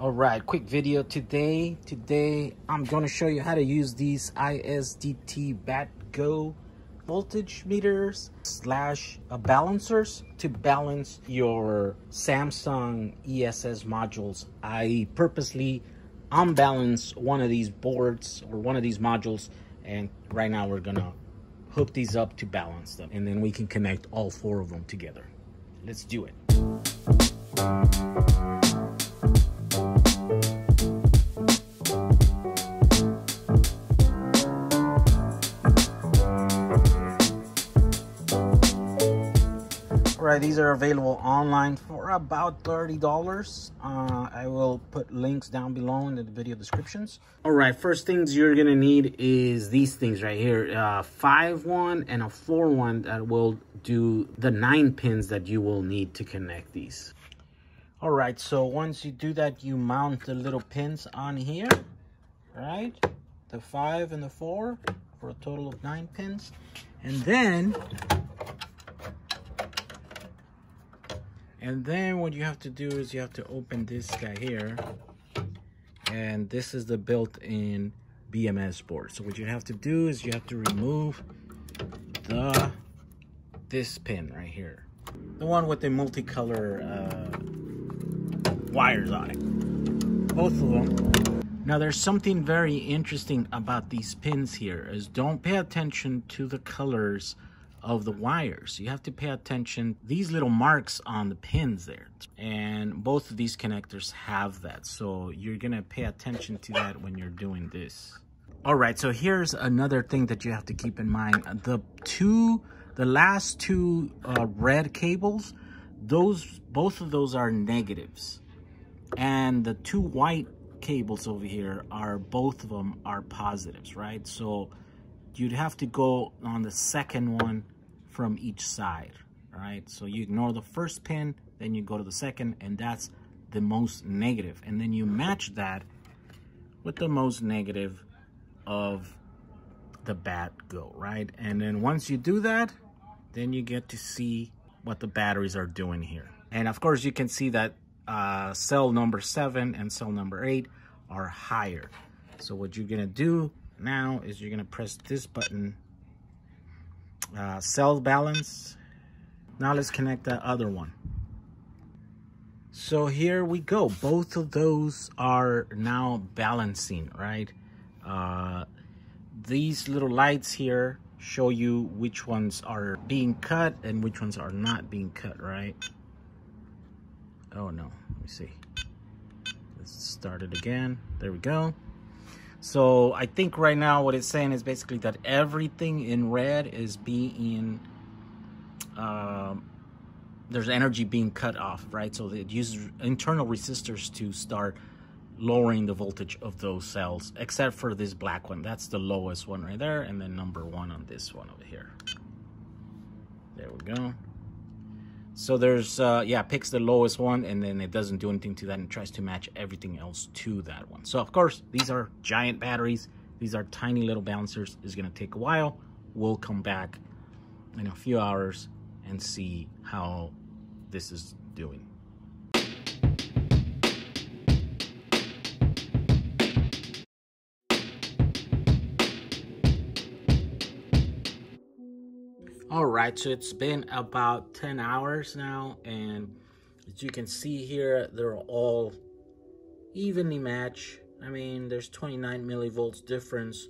All right, quick video today. Today, I'm going to show you how to use these ISDT BattGo voltage meters slash uh, balancers to balance your Samsung ESS modules. I purposely unbalance one of these boards or one of these modules and right now we're gonna hook these up to balance them and then we can connect all four of them together. Let's do it. Right these are available online for about 30 dollars. Uh, i will put links down below in the video descriptions. All right first things you're gonna need is these things right here uh, five one and a four one that will do the nine pins that you will need to connect these all right so once you do that you mount the little pins on here right the five and the four for a total of nine pins and then And then what you have to do is you have to open this guy here. And this is the built-in BMS board. So what you have to do is you have to remove the this pin right here. The one with the multicolor uh, wires on it. Both of them. Now there's something very interesting about these pins here is don't pay attention to the colors of the wires. You have to pay attention these little marks on the pins there. And both of these connectors have that. So you're going to pay attention to that when you're doing this. All right, so here's another thing that you have to keep in mind. The two, the last two uh, red cables, those, both of those are negatives. And the two white cables over here are, both of them are positives, right? So you'd have to go on the second one from each side, right So you ignore the first pin, then you go to the second, and that's the most negative. And then you match that with the most negative of the bat go, right? And then once you do that, then you get to see what the batteries are doing here. And of course, you can see that uh, cell number seven and cell number eight are higher. So what you're gonna do now is you're gonna press this button uh, cell balance. Now let's connect that other one. So here we go. Both of those are now balancing right? Uh, these little lights here show you which ones are being cut and which ones are not being cut right oh no let me see let's start it again there we go so I think right now what it's saying is basically that everything in red is being, um, there's energy being cut off, right? So it uses internal resistors to start lowering the voltage of those cells, except for this black one. That's the lowest one right there, and then number one on this one over here. There we go. So there's, uh, yeah, picks the lowest one and then it doesn't do anything to that and tries to match everything else to that one. So of course, these are giant batteries. These are tiny little balancers. It's gonna take a while. We'll come back in a few hours and see how this is doing. All right so it's been about 10 hours now and as you can see here they're all evenly matched. I mean there's 29 millivolts difference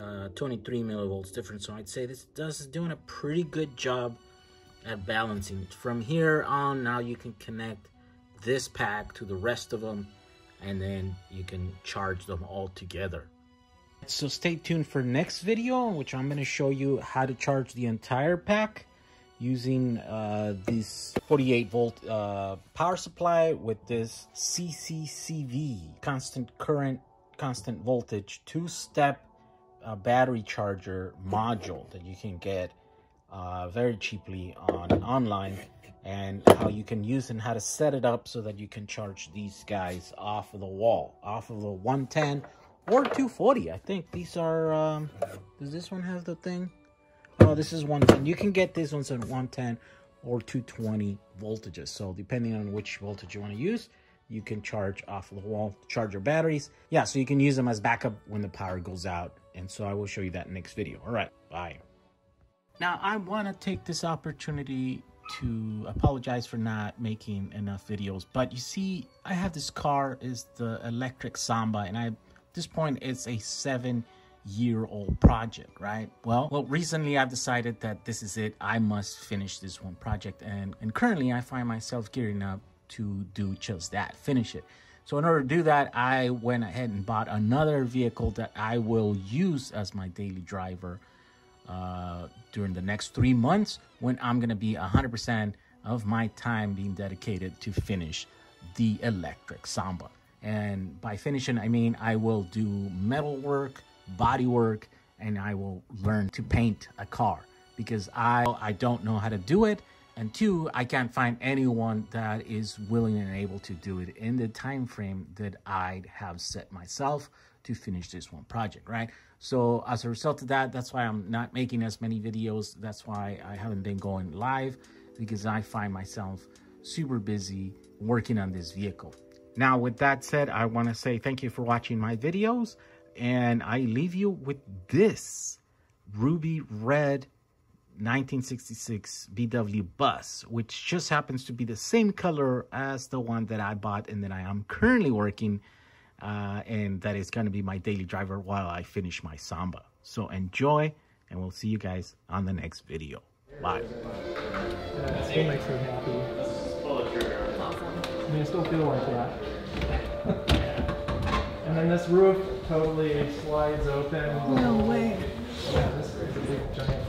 uh, 23 millivolts difference so i'd say this does is doing a pretty good job at balancing from here on now you can connect this pack to the rest of them and then you can charge them all together so stay tuned for next video, which I'm going to show you how to charge the entire pack using uh, this 48 volt uh, power supply with this CCCV, constant current, constant voltage, two-step uh, battery charger module that you can get uh, very cheaply on online and how you can use and how to set it up so that you can charge these guys off of the wall, off of the 110 or 240. I think these are, um, does this one have the thing? Oh, this is 110. You can get these ones at 110 or 220 voltages. So depending on which voltage you want to use, you can charge off the wall, charge your batteries. Yeah, so you can use them as backup when the power goes out. And so I will show you that next video. All right, bye. Now, I want to take this opportunity to apologize for not making enough videos. But you see, I have this car, is the electric Samba, and I, this point, it's a seven year old project, right? Well, well, recently I've decided that this is it. I must finish this one project. And, and currently I find myself gearing up to do just that, finish it. So in order to do that, I went ahead and bought another vehicle that I will use as my daily driver uh, during the next three months when I'm going to be 100% of my time being dedicated to finish the electric Samba. And by finishing, I mean I will do metal work, body work, and I will learn to paint a car because I, I don't know how to do it. And two, I can't find anyone that is willing and able to do it in the time frame that I have set myself to finish this one project, right? So as a result of that, that's why I'm not making as many videos. That's why I haven't been going live because I find myself super busy working on this vehicle. Now, with that said, I want to say thank you for watching my videos and I leave you with this ruby red 1966 VW bus, which just happens to be the same color as the one that I bought and that I am currently working uh, and that is going to be my daily driver while I finish my Samba. So enjoy, and we'll see you guys on the next video. Bye. I mean, I still feel like that. and then this roof totally slides open. No way. Yeah, this is a big giant.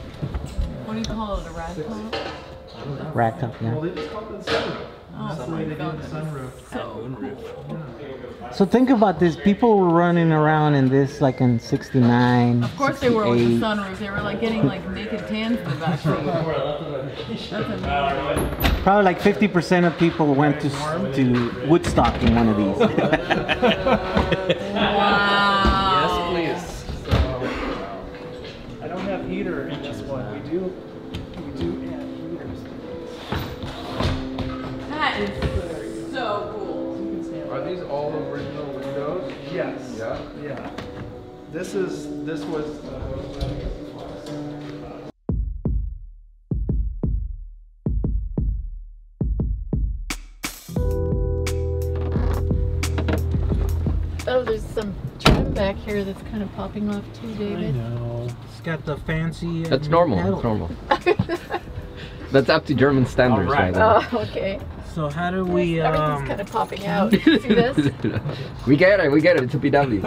What do you call it? A rag Six. top? I don't know. Rack top, Well, they just call it sunroof. Oh, That's the way they do the sunroof. So So think about this. People were running around in this like in 69, Of course they were with the 68. sunroof. They were like getting like naked tans in the back seat. That's amazing. Probably like 50% of people went to, to Woodstock in one of these. This is, this was. uh, Oh, there's some trim back here that's kind of popping off too, I know. It's got the fancy. uh, That's normal. pedal. That's normal. That's up to German standards, Alright. right? Oh, okay. So how do we Everything's um kind of popping out. See this? we get it. We get it. It's a PW.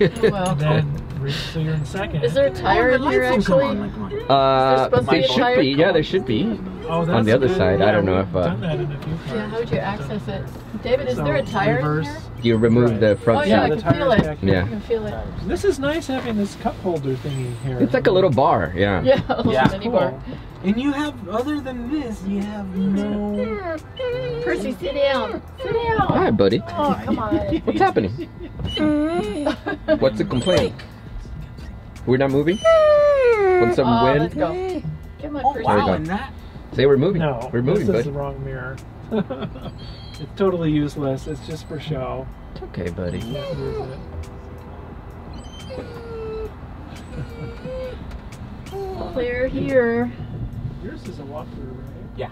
Oh, well. Then, so you're in second. Is there a tire in here actually? uh, supposed to they be a should be. Yeah, there should be. Oh, on the other good. side, I don't know if, uh, done that in a few cars. Yeah, how would you access it? David, is So, there a tire reverse. in here? You remove Right. the front Oh, yeah, I seat. the can feel tire's it. back here. Yeah. I can feel it. This is nice having this cup holder thingy here. It's like a little bar. Yeah. Yeah, a little Yeah. mini Cool. bar. And you have other than this, you have no Percy, sit down. Sit down. Hi, buddy. Oh, come on. What's happening? Mm. What's the complaint? We're not moving. Mm. Want some oh, wind? let's go. Get my Oh Percy. There we wow, go. and that Say we're moving. No, we're moving, this is buddy. the wrong mirror. it's totally useless. It's just for show. It's okay, buddy. You can't use it. Clear here. Yours is a walkthrough, right? Yeah.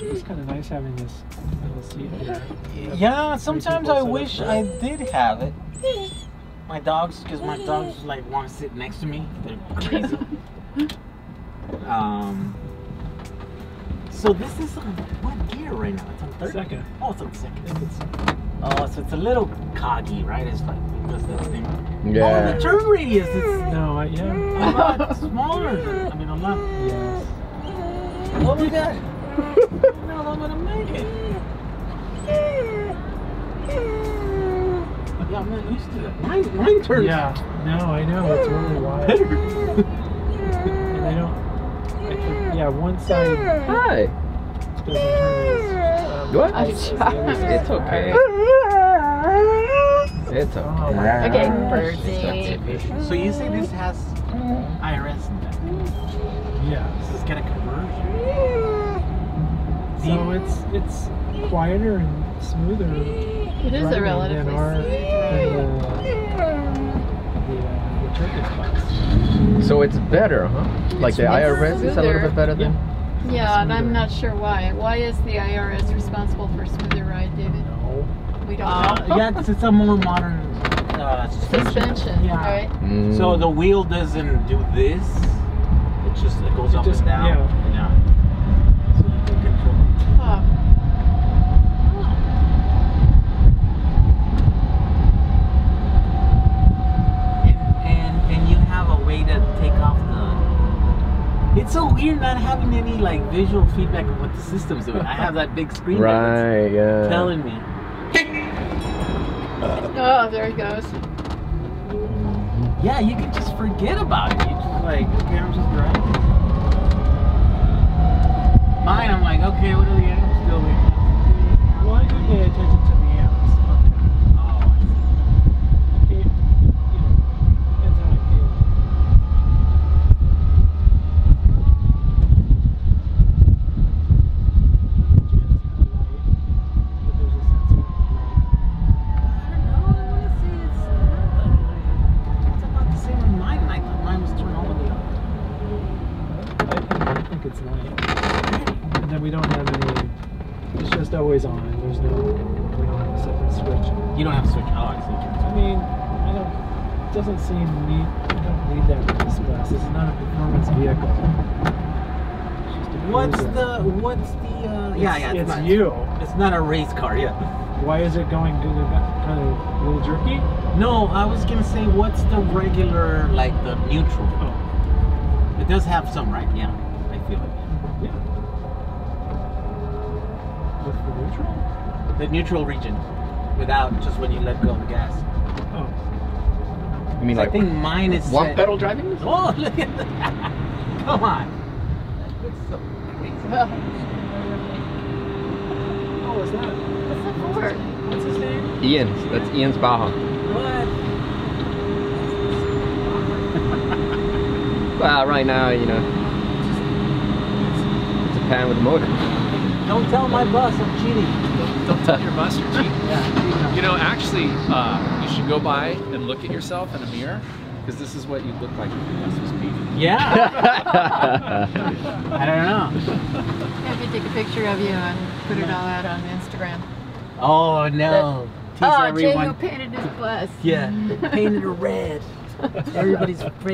It's kind of nice having this little seat here. Yeah, sometimes I wish I did have it. My dogs, because my dogs like want to sit next to me. They're crazy. um. So this is on what gear right now? It's on third. Second. Oh, it's on second. it's Oh, so it's a little coggy, right? It's like because the thing. Yeah. Oh, Yeah. the turn radius is no, I, yeah. a lot smaller. Than, I mean, a lot. Yes. Oh my god. no, I'm gonna make it. Yeah, I'm not used to that. Mine, mine turns. Yeah. No, I know. It's really wide. Better. and I don't. I think, yeah, one side Hi. doesn't turn as. Um, What? I'm as the sorry. other side. It's okay. It's Oh, okay. my Okay, gosh. Percy. So you say this has IRS in that? Yes. This is got a conversion. So it's it's quieter and smoother. It is a driving relatively than our, smooth than ride. the, the, uh, the Turkish bus. So it's better, huh? Like the It's IRS is a little bit better than. Yeah, and I'm not sure why. Why is the IRS responsible for smoother ride, David? No. We don't Uh, know. yeah, it's, it's a more modern uh, suspension. Suspension, Yeah. right? Mm. So the wheel doesn't do this. It just it goes It up just- and down. yeah. yeah. So you can control. Huh. And, and and you have a way to take off the. It's so weird not having any like visual feedback of what the system's doing. I have that big screen Right, yeah. that's telling me. Oh, there he goes. Yeah, you can just forget about it. You just like, okay, I'm just driving. Mine, I'm like, okay, what are the amps doing? I do pay attention to the amps. Oh, I see. Okay, you know, depends how I feel. I don't know. I want to say it's not that way. It's about the same on mine. and I thought mine was turned all the way up. I think, I think it's light. And then we don't have any. It's just always on. There's no. We don't have a separate switch. You don't have to switch. Oh, I see. I mean, I don't. It doesn't need. I don't need that with this bus. This is not a performance vehicle. It's just a What's the what's the uh yeah yeah It's, not, you. it's not a race car yeah Why is it going to the kind of a little jerky? no I was gonna say what's the regular like the neutral Oh, it does have some right yeah I feel it yeah. With the neutral? the neutral region without just when you let go of the gas You mean I like think mine is one set- pedal driving? this? oh look at that come on That's so crazy. Oh, is that? what's the Ford? What's his name? Ian's. That's Ian's Baja. what Well, right now, you know, it's a pan with a motor. Don't tell my boss I'm cheating Don't tell your bus you're cheating. yeah You know, actually, uh, you should go by and look at yourself in a mirror because this is what you look like if your bus was speeding. yeah I don't know Have you take a picture of you and put it all out on Instagram? oh no Tease oh, Jehu painted his bus. Yeah, painted her red. Everybody's afraid.